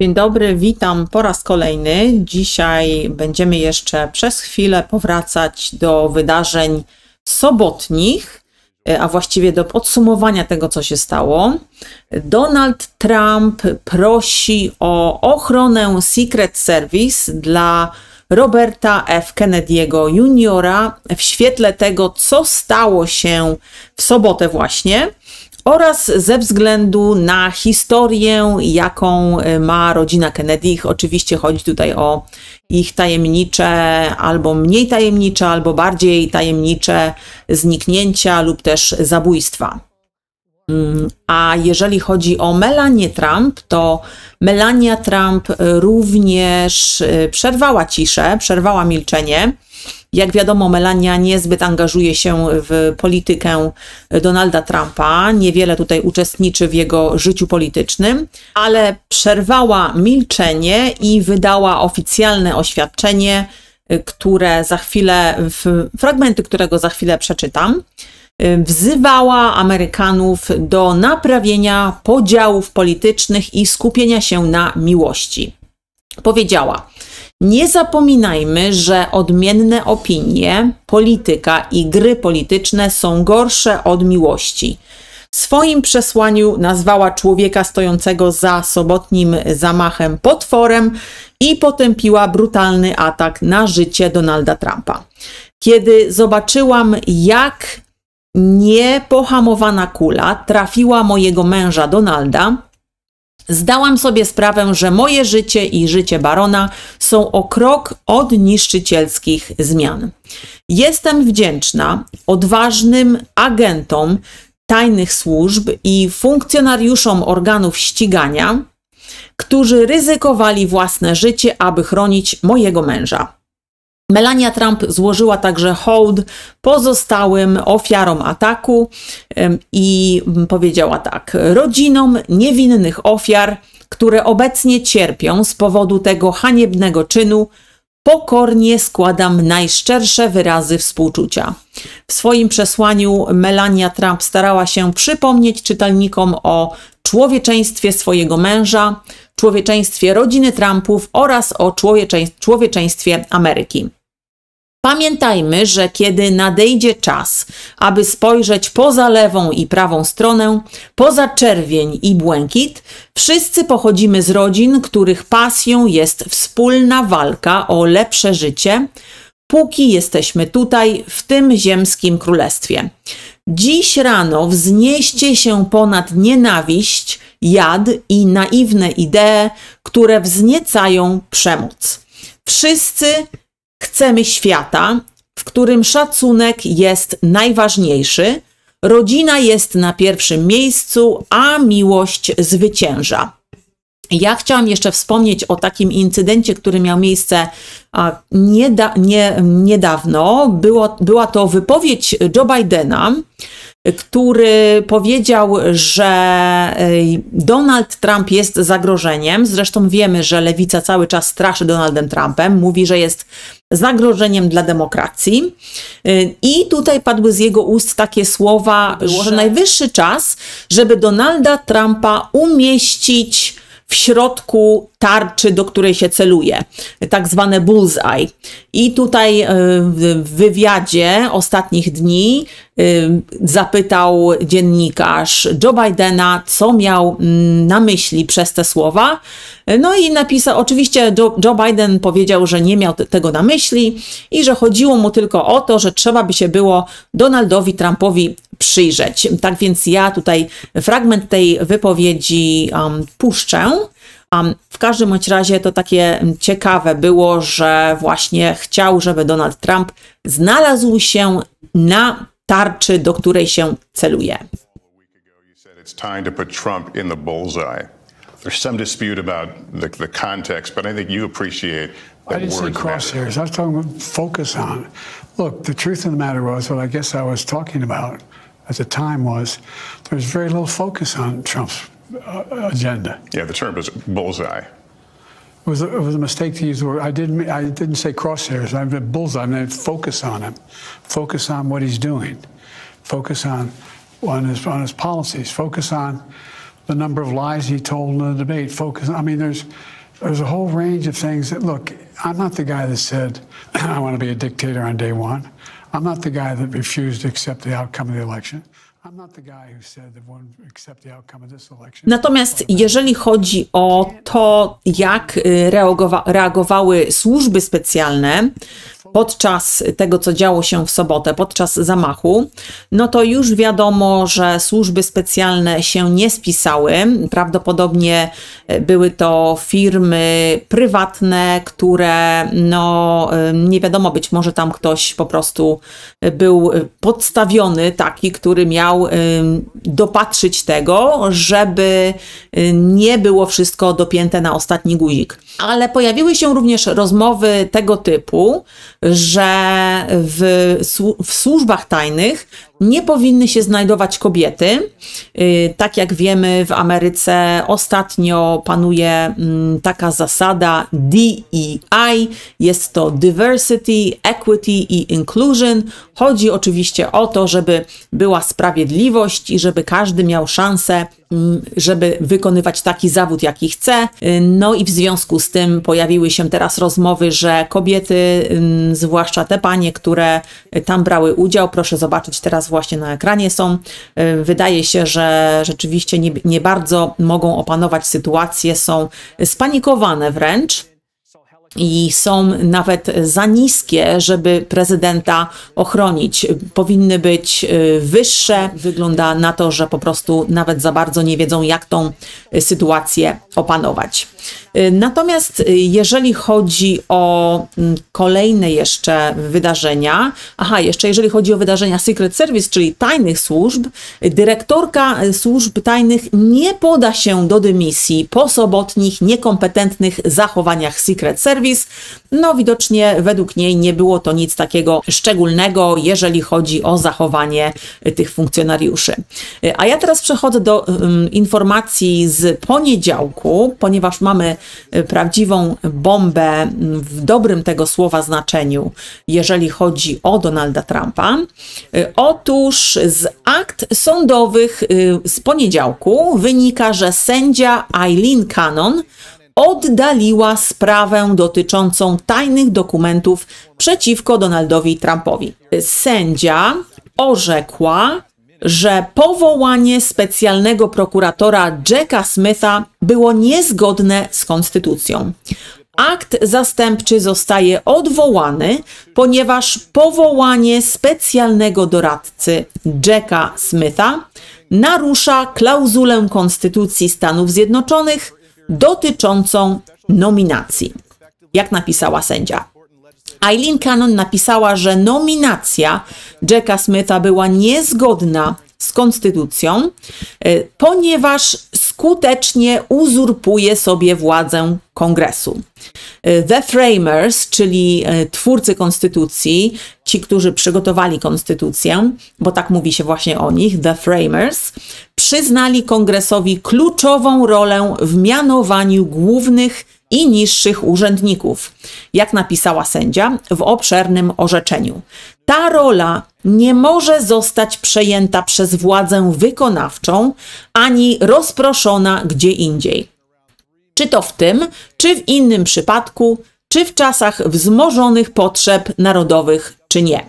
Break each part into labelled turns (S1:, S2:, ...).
S1: Dzień dobry, witam po raz kolejny. Dzisiaj będziemy jeszcze przez chwilę powracać do wydarzeń sobotnich, a właściwie do podsumowania tego, co się stało. Donald Trump prosi o ochronę Secret Service dla Roberta F. Kennedy'ego Juniora w świetle tego, co stało się w sobotę właśnie oraz ze względu na historię, jaką ma rodzina Kennedy. Oczywiście chodzi tutaj o ich tajemnicze, albo mniej tajemnicze, albo bardziej tajemnicze zniknięcia lub też zabójstwa. A jeżeli chodzi o Melanię Trump, to Melania Trump również przerwała ciszę, przerwała milczenie. Jak wiadomo, Melania niezbyt angażuje się w politykę Donalda Trumpa, niewiele tutaj uczestniczy w jego życiu politycznym, ale przerwała milczenie i wydała oficjalne oświadczenie, które za chwilę, fragmenty którego za chwilę przeczytam wzywała Amerykanów do naprawienia podziałów politycznych i skupienia się na miłości. Powiedziała: Nie zapominajmy, że odmienne opinie, polityka i gry polityczne są gorsze od miłości. W swoim przesłaniu nazwała człowieka stojącego za sobotnim zamachem potworem i potępiła brutalny atak na życie Donalda Trumpa. Kiedy zobaczyłam, jak niepohamowana kula trafiła mojego męża Donalda, zdałam sobie sprawę, że moje życie i życie barona są o krok od niszczycielskich zmian. Jestem wdzięczna odważnym agentom tajnych służb i funkcjonariuszom organów ścigania, którzy ryzykowali własne życie, aby chronić mojego męża. Melania Trump złożyła także hołd pozostałym ofiarom ataku i powiedziała tak: rodzinom niewinnych ofiar, które obecnie cierpią z powodu tego haniebnego czynu, pokornie składam najszczersze wyrazy współczucia. W swoim przesłaniu Melania Trump starała się przypomnieć czytelnikom o człowieczeństwie swojego męża, człowieczeństwie rodziny Trumpów oraz o człowieczeństwie Ameryki. Pamiętajmy, że kiedy nadejdzie czas, aby spojrzeć poza lewą i prawą stronę, poza czerwień i błękit, wszyscy pochodzimy z rodzin, których pasją jest wspólna walka o lepsze życie, póki jesteśmy tutaj, w tym ziemskim królestwie. Dziś rano wznieście się ponad nienawiść, jad i naiwne idee, które wzniecają przemoc. Wszyscy Chcemy świata, w którym szacunek jest najważniejszy, rodzina jest na pierwszym miejscu, a miłość zwycięża. Ja chciałam jeszcze wspomnieć o takim incydencie, który miał miejsce nie, niedawno. Było, była to wypowiedź Joe Bidena, który powiedział, że Donald Trump jest zagrożeniem. Zresztą wiemy, że lewica cały czas straszy Donaldem Trumpem, mówi, że jest zagrożeniem dla demokracji. I tutaj padły z jego ust takie słowa, że najwyższy czas, żeby Donalda Trumpa umieścić środku tarczy, do której się celuje, tak zwane bullseye. I tutaj e, w wywiadzie ostatnich dni e, zapytał dziennikarz Joe Bidena, co miał mm, na myśli przez te słowa. No i napisał, oczywiście Joe Biden powiedział, że nie miał tego na myśli i że chodziło mu tylko o to, że trzeba by się było Donaldowi Trumpowi przyjrzeć. Tak więc ja tutaj fragment tej wypowiedzi um, puszczę. Um, w każdym bądź razie to takie ciekawe było, że właśnie chciał, żeby Donald Trump znalazł się na tarczy, do której się celuje.
S2: It's time to put Trump in the bullseye. There's some dispute about the, the context, but I think you appreciate that
S3: I didn't say
S2: words matter.
S3: crosshairs. I was talking about focus on. Look, the truth of the matter was what I guess I was talking about at the time was there was very little focus on Trump's uh, agenda.
S2: Yeah, the term is bullseye.
S3: It was, a, it was a mistake to use the word. I didn't. I didn't say crosshairs. I meant bullseye. I meant focus on him. Focus on what he's doing. Focus on on his on his policies. Focus on the number of lies he told in the debate. Focus. I mean, there's there's a whole range of things that look. I'm not the guy that said I want to be a dictator on day one. I'm not the guy that refused to accept the outcome of the election.
S1: Natomiast jeżeli chodzi o to, jak y, reagowa reagowały służby specjalne podczas tego, co działo się w sobotę, podczas zamachu, no to już wiadomo, że służby specjalne się nie spisały. Prawdopodobnie e, były to firmy prywatne, które, no e, nie wiadomo, być może tam ktoś po prostu był podstawiony, taki, który miał e, dopatrzyć tego, żeby nie było wszystko dopięte na ostatni guzik. Ale pojawiły się również rozmowy tego typu, że w, w służbach tajnych nie powinny się znajdować kobiety. Y, tak jak wiemy, w Ameryce ostatnio panuje mm, taka zasada DEI, jest to Diversity, Equity i Inclusion. Chodzi oczywiście o to, żeby była sprawiedliwość i żeby każdy miał szansę, mm, żeby wykonywać taki zawód, jaki chce. Y, no i w związku z tym pojawiły się teraz rozmowy, że kobiety, mm, zwłaszcza te panie, które tam brały udział, proszę zobaczyć teraz właśnie na ekranie są. Y, wydaje się, że rzeczywiście nie, nie bardzo mogą opanować sytuację, są spanikowane wręcz i są nawet za niskie, żeby prezydenta ochronić. Powinny być y, wyższe. Wygląda na to, że po prostu nawet za bardzo nie wiedzą, jak tą sytuację opanować. Y, natomiast y, jeżeli chodzi o mm, kolejne jeszcze wydarzenia, aha, jeszcze jeżeli chodzi o wydarzenia Secret Service, czyli tajnych służb, dyrektorka służb tajnych nie poda się do dymisji po sobotnich niekompetentnych zachowaniach Secret Service. No, widocznie według niej nie było to nic takiego szczególnego, jeżeli chodzi o zachowanie tych funkcjonariuszy. Y, a ja teraz przechodzę do um, informacji z poniedziałku, ponieważ mamy Y, prawdziwą bombę w dobrym tego słowa znaczeniu, jeżeli chodzi o Donalda Trumpa. Y, otóż z akt sądowych y, z poniedziałku wynika, że sędzia Eileen Cannon oddaliła sprawę dotyczącą tajnych dokumentów przeciwko Donaldowi Trumpowi. Sędzia orzekła, że powołanie specjalnego prokuratora Jacka Smitha było niezgodne z konstytucją. Akt zastępczy zostaje odwołany, ponieważ powołanie specjalnego doradcy Jacka Smitha narusza klauzulę Konstytucji Stanów Zjednoczonych dotyczącą nominacji. Jak napisała sędzia. Eileen Cannon napisała, że nominacja Jacka Smitha była niezgodna z konstytucją, e, ponieważ skutecznie uzurpuje sobie władzę kongresu. E, The Framers, czyli e, twórcy konstytucji, ci, którzy przygotowali konstytucję, bo tak mówi się właśnie o nich, The Framers, przyznali kongresowi kluczową rolę w mianowaniu głównych i niższych urzędników, jak napisała sędzia w obszernym orzeczeniu. Ta rola nie może zostać przejęta przez władzę wykonawczą ani rozproszona gdzie indziej. Czy to w tym, czy w innym przypadku, czy w czasach wzmożonych potrzeb narodowych, czy nie.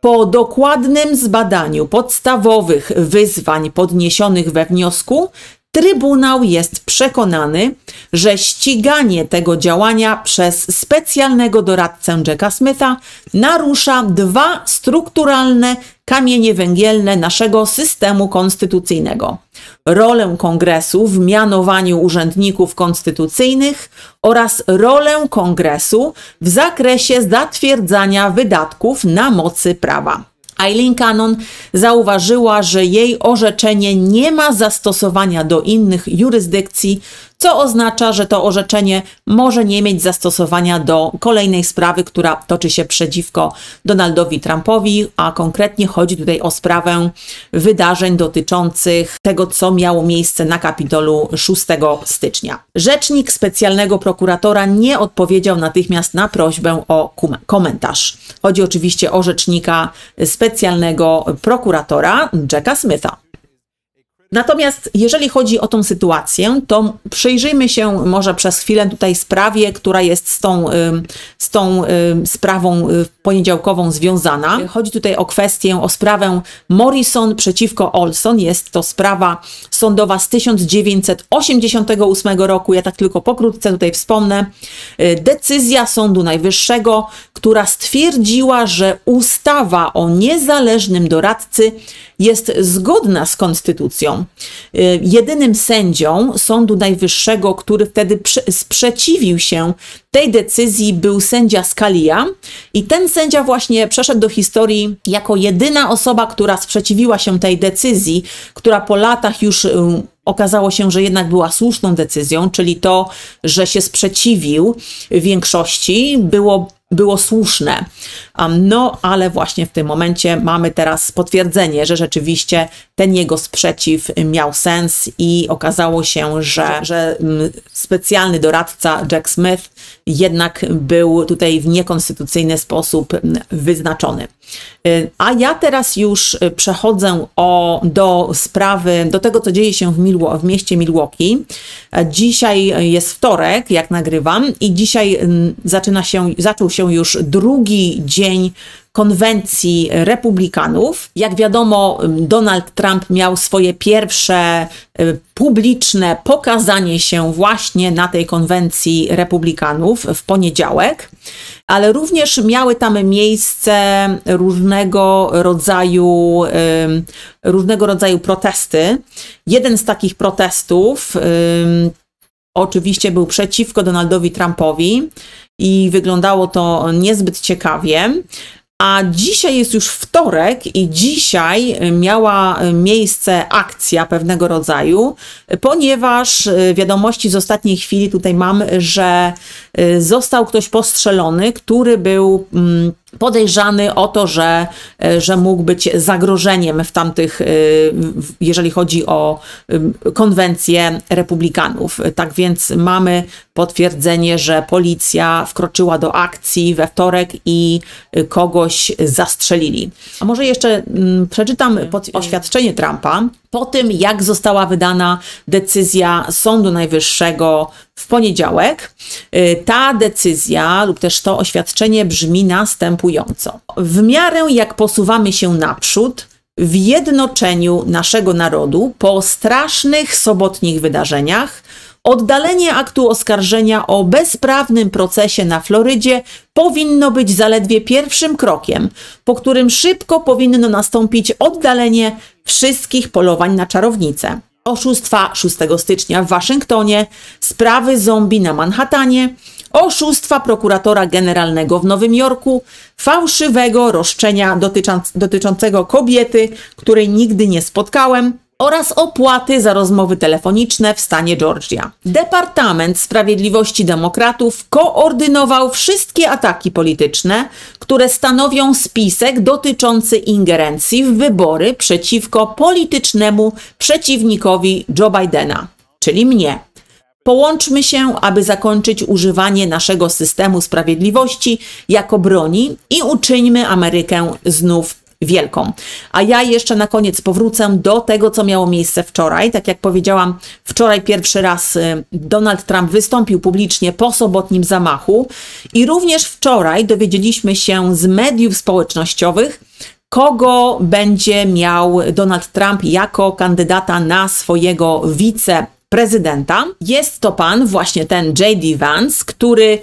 S1: Po dokładnym zbadaniu podstawowych wyzwań podniesionych we wniosku, Trybunał jest przekonany, że ściganie tego działania przez specjalnego doradcę Jacka Smitha narusza dwa strukturalne kamienie węgielne naszego systemu konstytucyjnego: rolę kongresu w mianowaniu urzędników konstytucyjnych oraz rolę kongresu w zakresie zatwierdzania wydatków na mocy prawa. Eileen Cannon zauważyła, że jej orzeczenie nie ma zastosowania do innych jurysdykcji, co oznacza, że to orzeczenie może nie mieć zastosowania do kolejnej sprawy, która toczy się przeciwko Donaldowi Trumpowi, a konkretnie chodzi tutaj o sprawę wydarzeń dotyczących tego, co miało miejsce na Kapitolu 6 stycznia. Rzecznik specjalnego prokuratora nie odpowiedział natychmiast na prośbę o komentarz. Chodzi oczywiście o rzecznika specjalnego prokuratora Jacka Smitha. Natomiast jeżeli chodzi o tą sytuację, to przyjrzyjmy się może przez chwilę tutaj sprawie, która jest z tą, z tą sprawą poniedziałkową związana. Chodzi tutaj o kwestię, o sprawę Morrison przeciwko Olson. Jest to sprawa sądowa z 1988 roku. Ja tak tylko pokrótce tutaj wspomnę. Decyzja Sądu Najwyższego, która stwierdziła, że ustawa o niezależnym doradcy jest zgodna z konstytucją. Y, jedynym sędzią Sądu Najwyższego, który wtedy sprzeciwił się tej decyzji, był sędzia Scalia i ten sędzia właśnie przeszedł do historii jako jedyna osoba, która sprzeciwiła się tej decyzji, która po latach już y, okazało się, że jednak była słuszną decyzją, czyli to, że się sprzeciwił większości, było było słuszne. No, ale właśnie w tym momencie mamy teraz potwierdzenie, że rzeczywiście ten jego sprzeciw miał sens i okazało się, że, że specjalny doradca Jack Smith jednak był tutaj w niekonstytucyjny sposób wyznaczony. Y, a ja teraz już przechodzę o, do sprawy, do tego, co dzieje się w, Milwo, w mieście Milwaukee. Dzisiaj jest wtorek, jak nagrywam, i dzisiaj zaczyna się, zaczął się już drugi dzień konwencji republikanów. Jak wiadomo, Donald Trump miał swoje pierwsze y, publiczne pokazanie się właśnie na tej konwencji republikanów w poniedziałek, ale również miały tam miejsce różnego rodzaju, y, różnego rodzaju protesty. Jeden z takich protestów y, oczywiście był przeciwko Donaldowi Trumpowi i wyglądało to niezbyt ciekawie. A dzisiaj jest już wtorek i dzisiaj miała miejsce akcja pewnego rodzaju, ponieważ wiadomości z ostatniej chwili tutaj mamy, że został ktoś postrzelony, który był mm, podejrzany o to, że, e, że mógł być zagrożeniem w tamtych, e, jeżeli chodzi o konwencję republikanów. Tak więc mamy potwierdzenie, że policja wkroczyła do akcji we wtorek i kogoś zastrzelili. A może jeszcze przeczytam oświadczenie Trumpa po tym, jak została wydana decyzja Sądu Najwyższego w poniedziałek. Y, ta decyzja lub też to oświadczenie brzmi następująco. W miarę jak posuwamy się naprzód, w jednoczeniu naszego narodu po strasznych sobotnich wydarzeniach, oddalenie aktu oskarżenia o bezprawnym procesie na Florydzie powinno być zaledwie pierwszym krokiem, po którym szybko powinno nastąpić oddalenie wszystkich polowań na czarownice oszustwa 6 stycznia w Waszyngtonie, sprawy zombie na Manhattanie, oszustwa prokuratora generalnego w Nowym Jorku, fałszywego roszczenia dotyczącego kobiety, której nigdy nie spotkałem, oraz opłaty za rozmowy telefoniczne w stanie Georgia. Departament Sprawiedliwości Demokratów koordynował wszystkie ataki polityczne, które stanowią spisek dotyczący ingerencji w wybory przeciwko politycznemu przeciwnikowi Joe Bidena, czyli mnie. Połączmy się, aby zakończyć używanie naszego systemu sprawiedliwości jako broni i uczyńmy Amerykę znów wielką. A ja jeszcze na koniec powrócę do tego, co miało miejsce wczoraj. Tak jak powiedziałam, wczoraj pierwszy raz y, Donald Trump wystąpił publicznie po sobotnim zamachu i również wczoraj dowiedzieliśmy się z mediów społecznościowych, kogo będzie miał Donald Trump jako kandydata na swojego wiceprezydenta. Jest to pan, właśnie ten J.D. Vance, który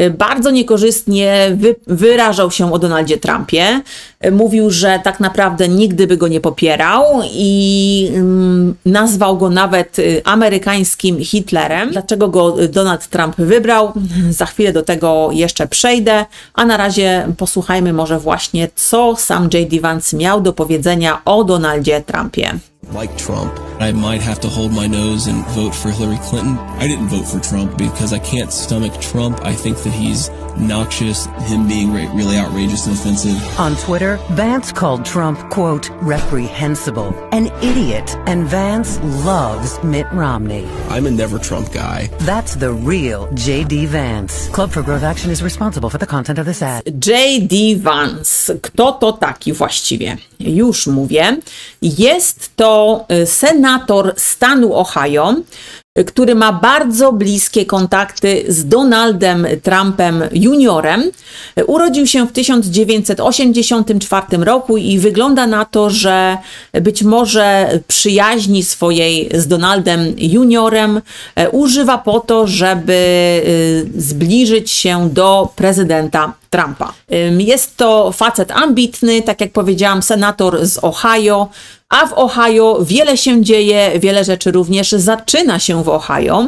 S1: Y, bardzo niekorzystnie wy, wyrażał się o Donaldzie Trumpie. Y, mówił, że tak naprawdę nigdy by go nie popierał i mm, nazwał go nawet y, amerykańskim Hitlerem. Dlaczego go Donald Trump wybrał? Za chwilę do tego jeszcze przejdę, a na razie posłuchajmy może właśnie, co sam J.D. Vance miał do powiedzenia o Donaldzie Trumpie.
S4: Like Trump. I might have to hold my nose and vote for Hillary Clinton. I didn't vote for Trump because I can't stomach Trump. I think that he's noxious, him being re- really outrageous and offensive.
S5: On Twitter, Vance called Trump, quote, reprehensible, an idiot, and Vance loves Mitt Romney.
S4: I'm a never Trump guy.
S5: That's the real J.D. Vance. Club for Growth Action is responsible for the content of this ad.
S1: J.D. Vance. Kto to taki właściwie? Już mówię. Jest to senator stanu Ohio, y, który ma bardzo bliskie kontakty z Donaldem Trumpem juniorem. Urodził się w 1984 roku i wygląda na to, że być może przyjaźni swojej z Donaldem juniorem e, używa po to, żeby y, zbliżyć się do prezydenta Trumpa. Jest to facet ambitny, tak jak powiedziałam, senator z Ohio, a w Ohio wiele się dzieje, wiele rzeczy również zaczyna się w Ohio.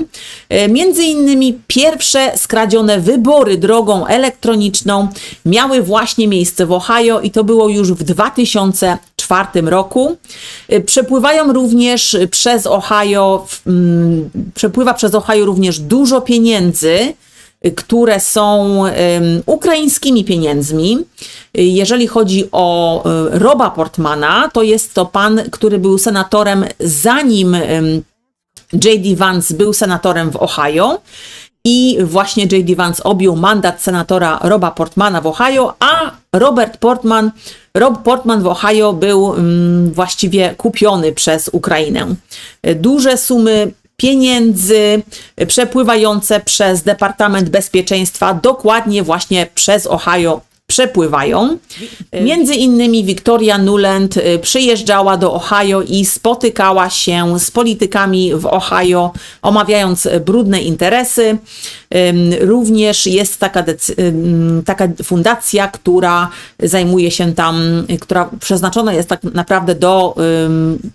S1: Y, Między innymi pierwsze skradzione wybory drogą elektroniczną miały właśnie miejsce w Ohio i to było już w 2004 roku. Y, Przepływają również przez Ohio, mm, przepływa przez Ohio również dużo pieniędzy, które są ukraińskimi pieniędzmi. Jeżeli chodzi o e, Roba Portmana, to jest to pan, który był senatorem zanim J.D. Vance był senatorem w Ohio. I właśnie J.D. Vance objął mandat senatora Roba Portmana w Ohio, a Robert Portman, Rob Portman w Ohio był mm, właściwie kupiony przez Ukrainę. Duże sumy pieniędzy przepływające przez Departament Bezpieczeństwa dokładnie właśnie przez Ohio przepływają. Między innymi Victoria Nuland y, przyjeżdżała do Ohio i spotykała się z politykami w Ohio, omawiając brudne interesy. Również jest taka, taka fundacja, która zajmuje się tam, y, która przeznaczona jest tak naprawdę do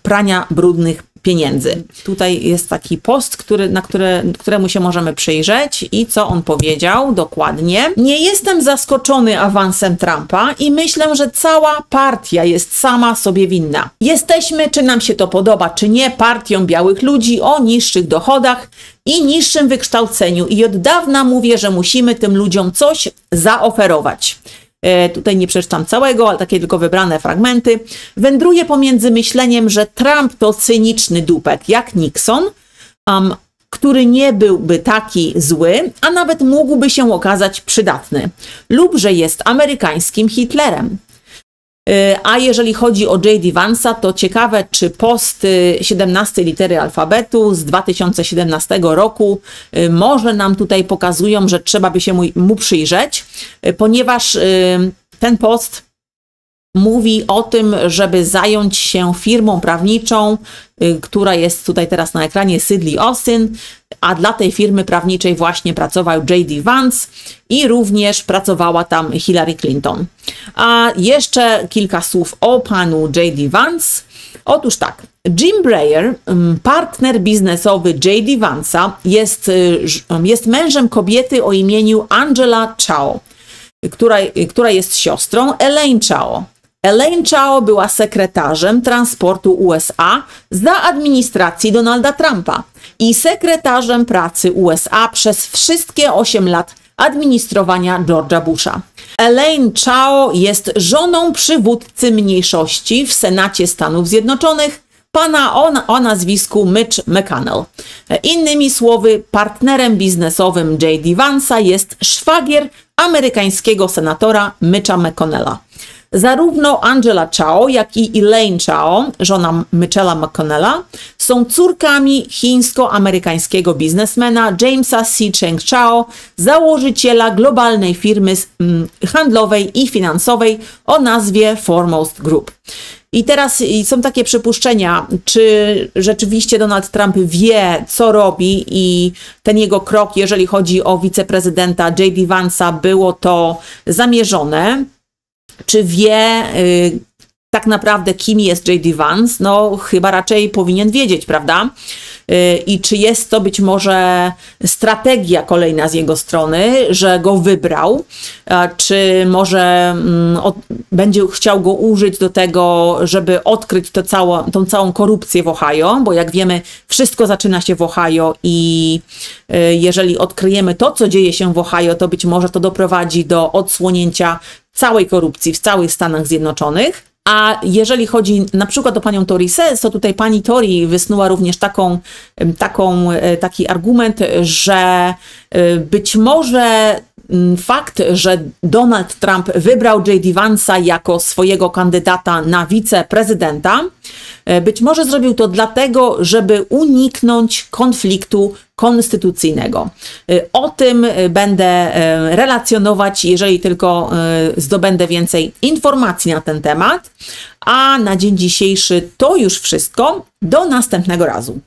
S1: prania brudnych pieniędzy. Tutaj jest taki post, który, na które, któremu się możemy przyjrzeć i co on powiedział dokładnie. Nie jestem zaskoczony awansem Trumpa i myślę, że cała partia jest sama sobie winna. Jesteśmy, czy nam się to podoba, czy nie, partią białych ludzi o niższych dochodach i niższym wykształceniu i od dawna mówię, że musimy tym ludziom coś zaoferować. E, Tutaj nie przeczytam całego, ale takie tylko wybrane fragmenty. Wędruje pomiędzy myśleniem, że Trump to cyniczny dupek jak Nixon, um, który nie byłby taki zły, a nawet mógłby się okazać przydatny, lub że jest amerykańskim Hitlerem. A jeżeli chodzi o J.D. Vansa, to ciekawe, czy posty 17 litery alfabetu z 2017 roku y, może nam tutaj pokazują, że trzeba by się mu, mu przyjrzeć, y, ponieważ y, ten post mówi o tym, żeby zająć się firmą prawniczą, y, która jest tutaj teraz na ekranie, Sidley Austin, a dla tej firmy prawniczej właśnie pracował J.D. Vance i również pracowała tam Hillary Clinton. A jeszcze kilka słów o panu J.D. Vance. Otóż tak, Jim Breyer, ym, partner biznesowy J.D. Vance'a, jest, y, jest mężem kobiety o imieniu Angela Chao która, która jest siostrą Elaine Chao. Elaine Chao była sekretarzem transportu USA za administracji Donalda Trumpa i sekretarzem pracy USA przez wszystkie 8 lat administrowania George'a Busha. Elaine Chao jest żoną przywódcy mniejszości w Senacie Stanów Zjednoczonych, pana o, o nazwisku Mitch McConnell. Innymi słowy, partnerem biznesowym J.D. Vance'a jest szwagier amerykańskiego senatora Mitcha McConnella. Zarówno Angela Chao, jak i Elaine Chao, żona Mitchella McConnella, są córkami chińsko-amerykańskiego biznesmena Jamesa C. Cheng Chao, założyciela globalnej firmy mm, handlowej i finansowej o nazwie Foremost Group. I teraz są takie przypuszczenia, czy rzeczywiście Donald Trump wie, co robi i ten jego krok, jeżeli chodzi o wiceprezydenta J.D. Vance'a, było to zamierzone, czy wie y, tak naprawdę, kim jest J.D. Vance? No, chyba raczej powinien wiedzieć, prawda? y, i czy jest to być może strategia kolejna z jego strony, że go wybrał, czy może mm, od, będzie chciał go użyć do tego, żeby odkryć to cało, tą całą korupcję w Ohio, bo jak wiemy, wszystko zaczyna się w Ohio i y, jeżeli odkryjemy to, co dzieje się w Ohio, to być może to doprowadzi do odsłonięcia całej korupcji w całych Stanach Zjednoczonych. A jeżeli chodzi na przykład o panią Tori Sess, to tutaj pani Tori wysnuła również taką, taką, e, taki argument, że e, być może fakt, że Donald Trump wybrał J.D. Vance'a jako swojego kandydata na wiceprezydenta, e, być może zrobił to dlatego, żeby uniknąć konfliktu konstytucyjnego. Y, O tym y, będę relacjonować, jeżeli tylko zdobędę więcej informacji na ten temat. A na dzień dzisiejszy to już wszystko. Do następnego razu.